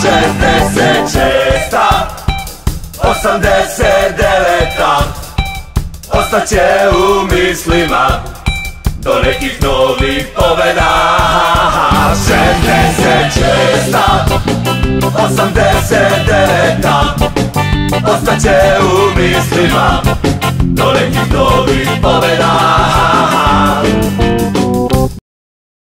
66 89 Ostaće u mislima Do nekih novih poveda 66 89 Ostaće u mislima Do nekih novih poveda